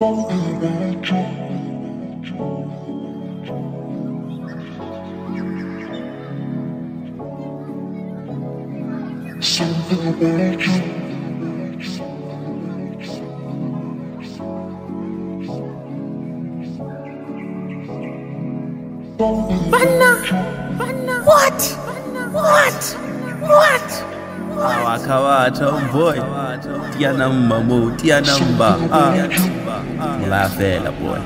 Something about you. Banna, Banna. What? What? What? Hawa kawa boy, Tia namba mo, Tia namba. Ah we laugh at that boy.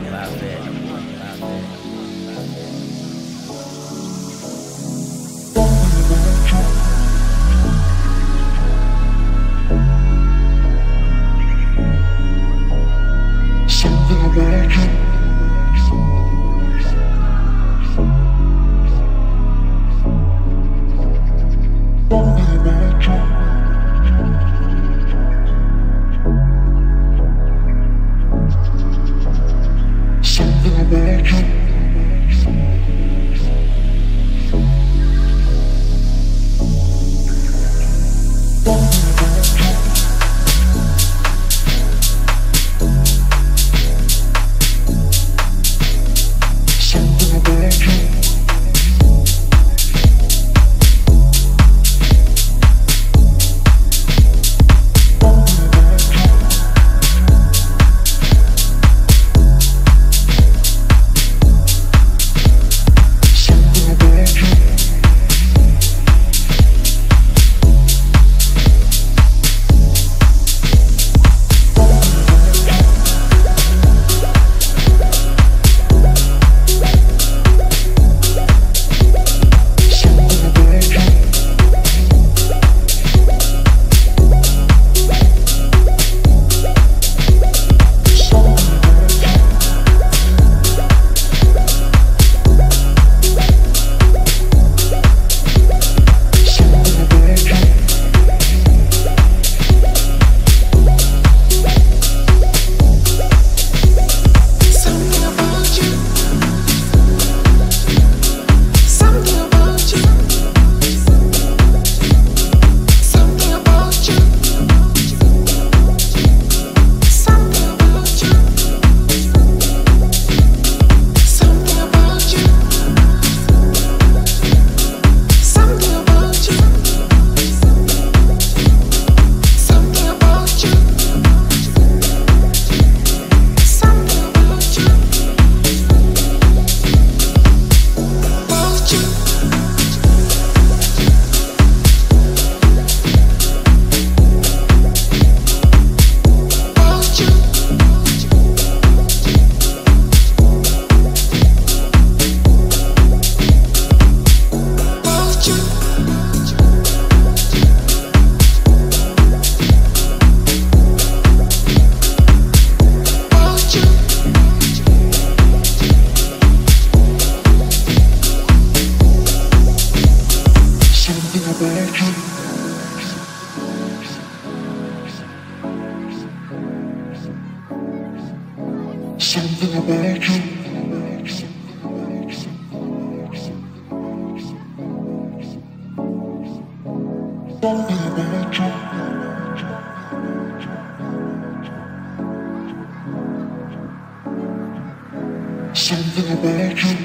belki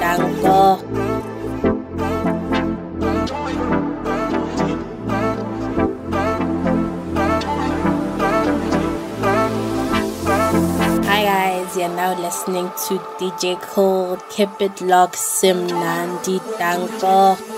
Dango. Hi guys, you're now listening to DJ Cool. Keep it locked, Simnandi Dango.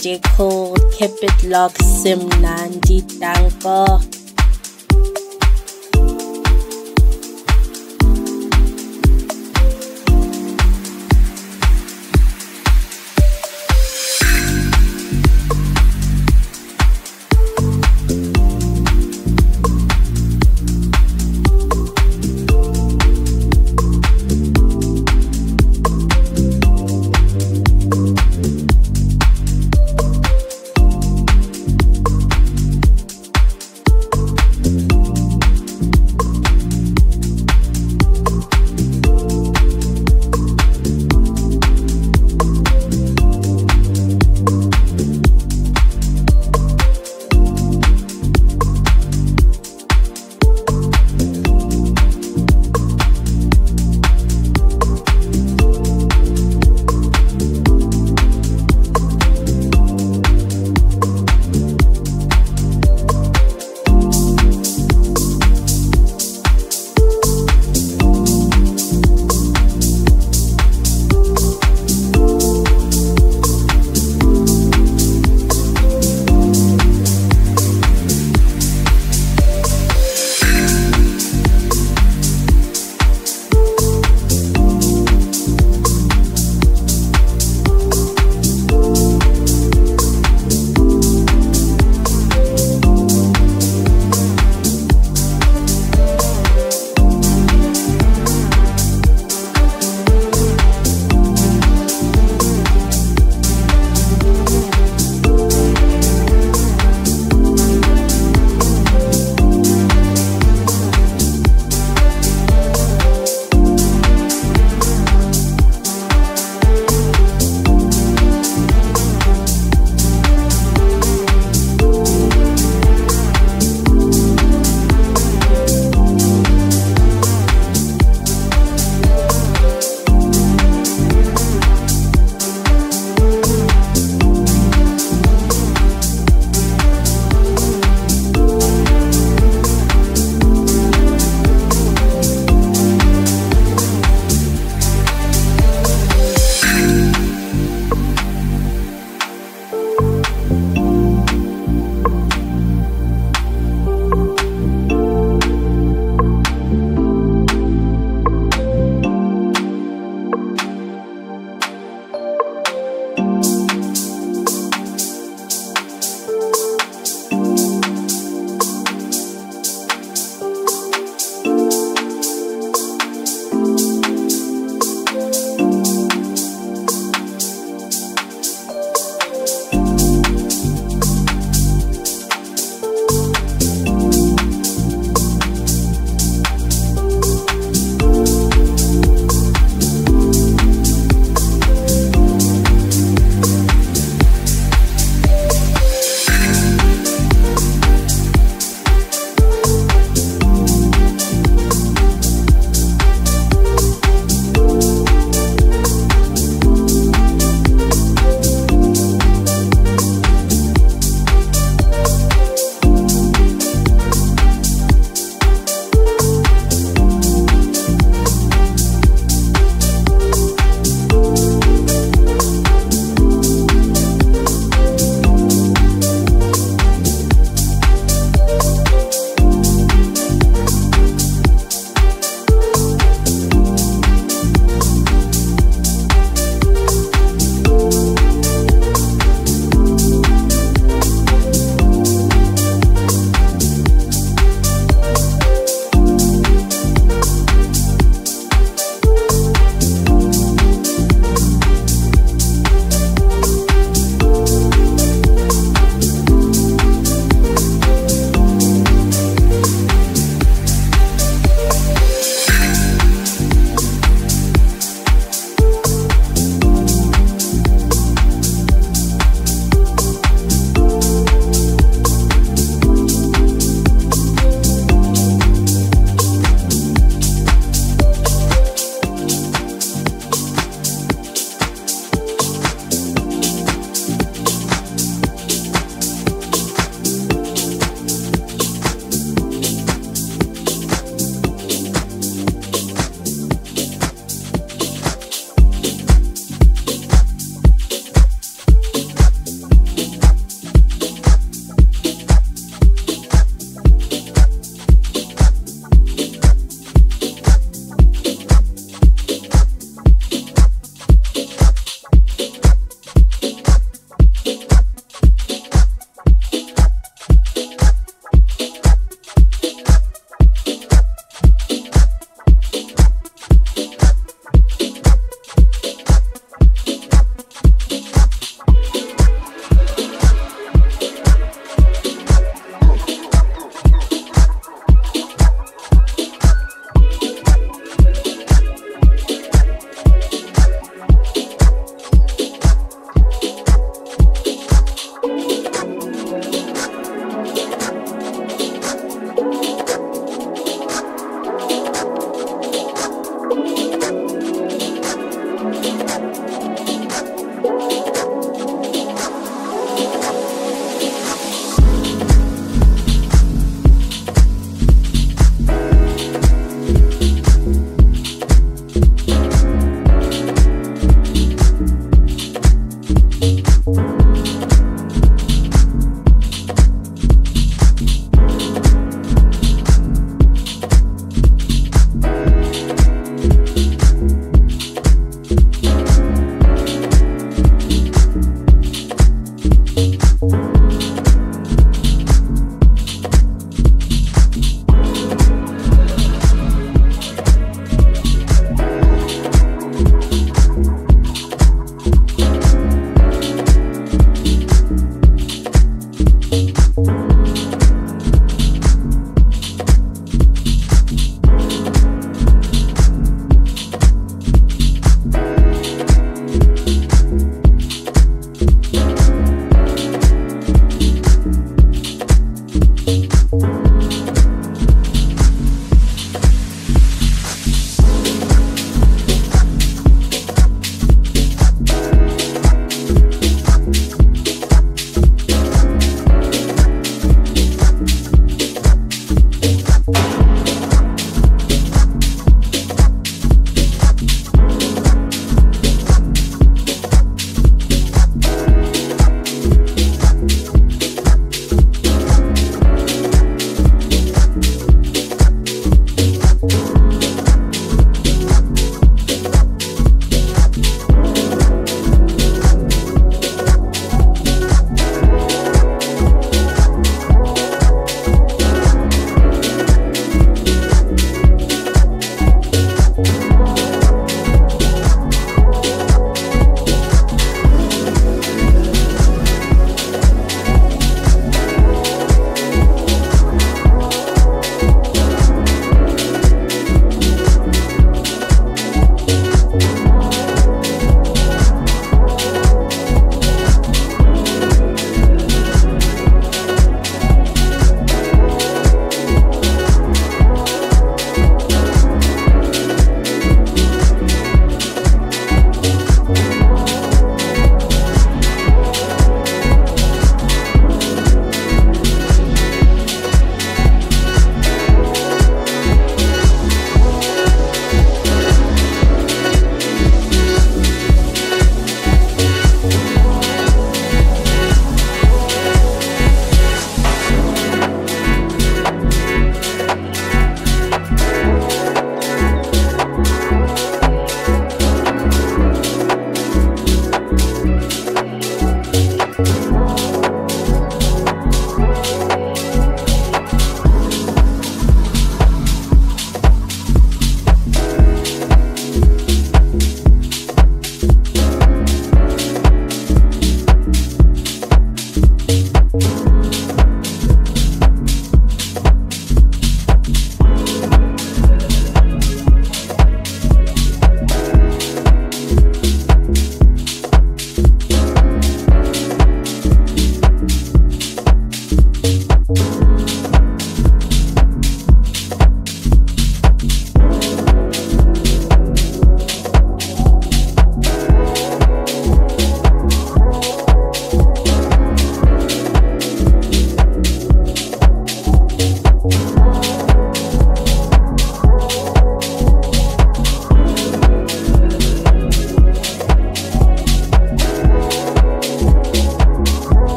DJ Cool. Keep it locked, Simnandi Danko.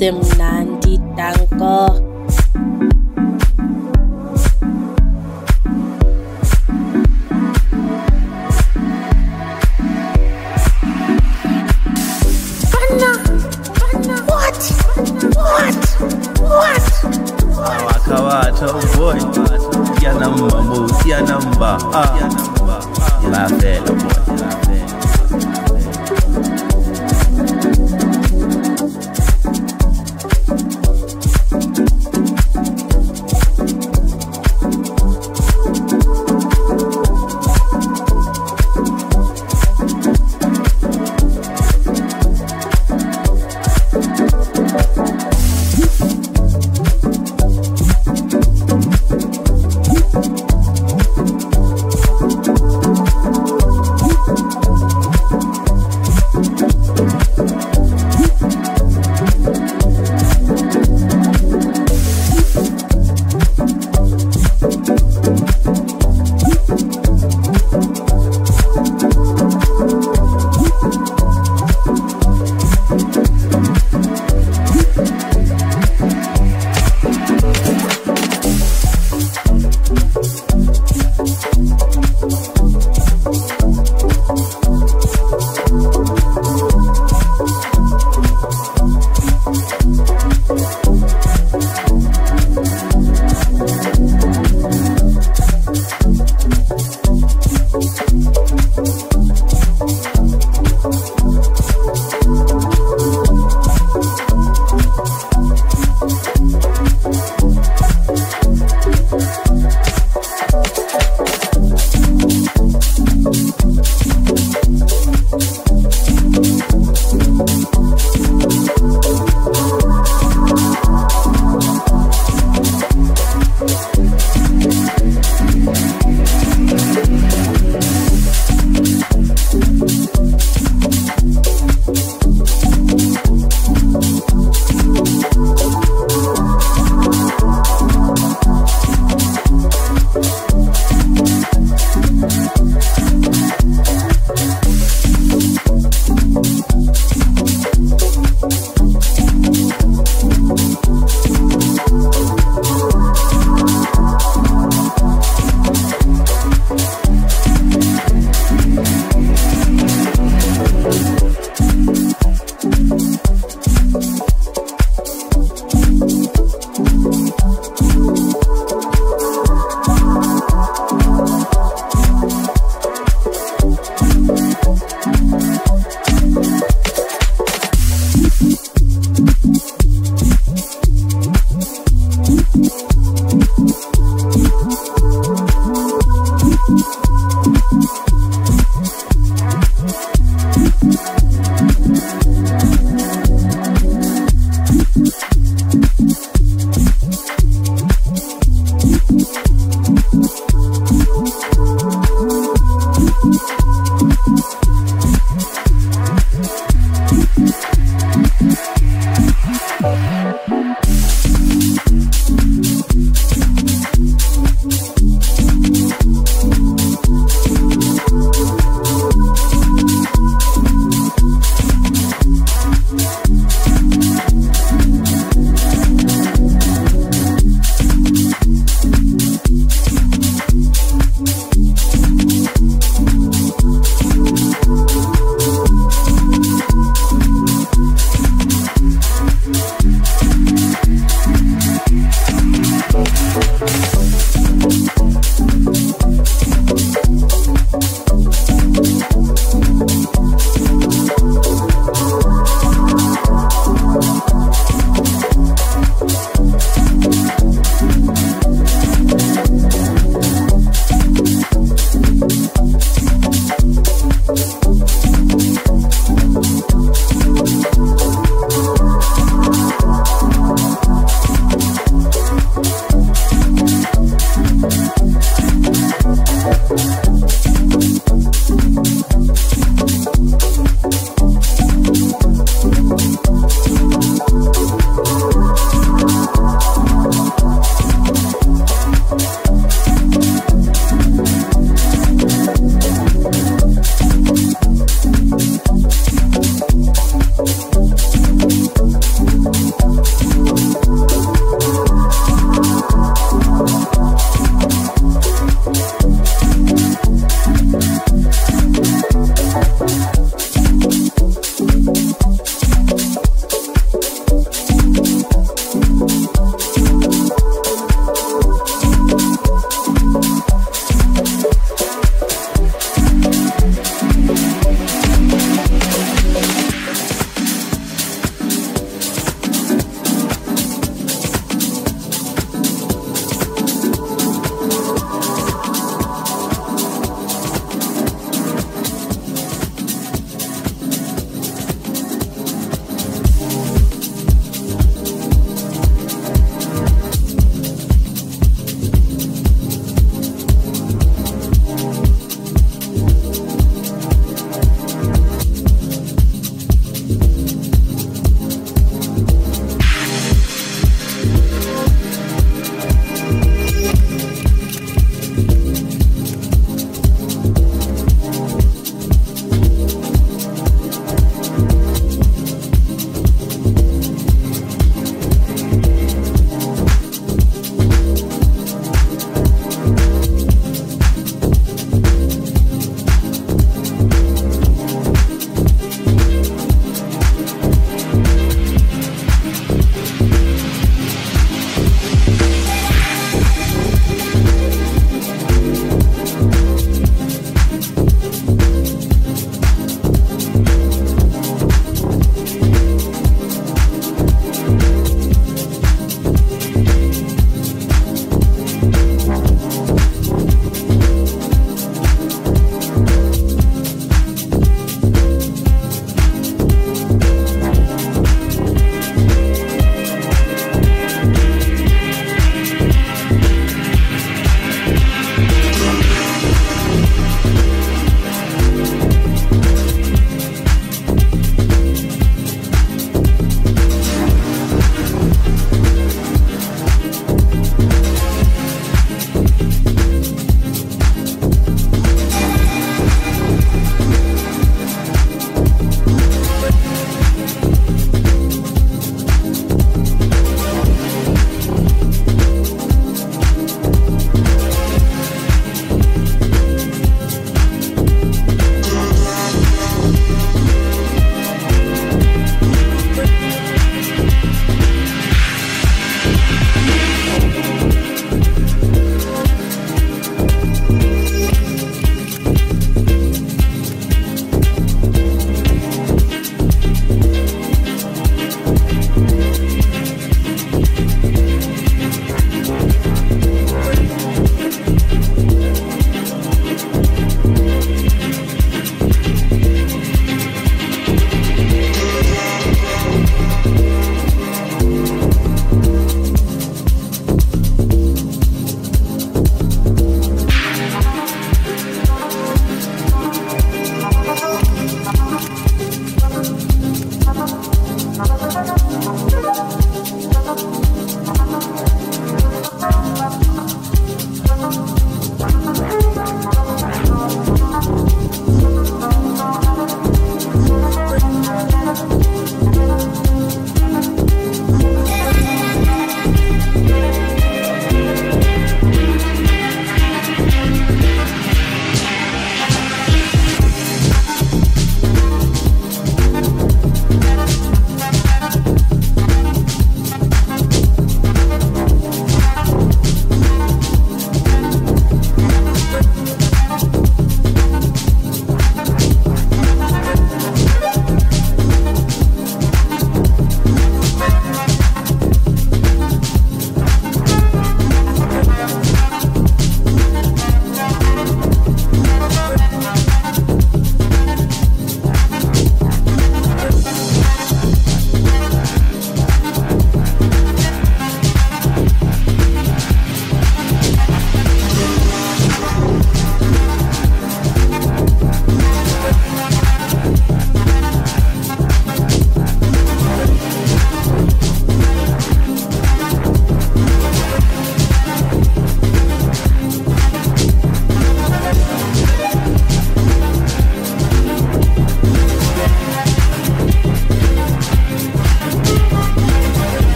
Locked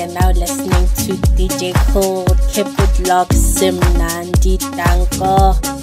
you're now listening to DJ Cool, Keep It Locked, Simnandi Danko.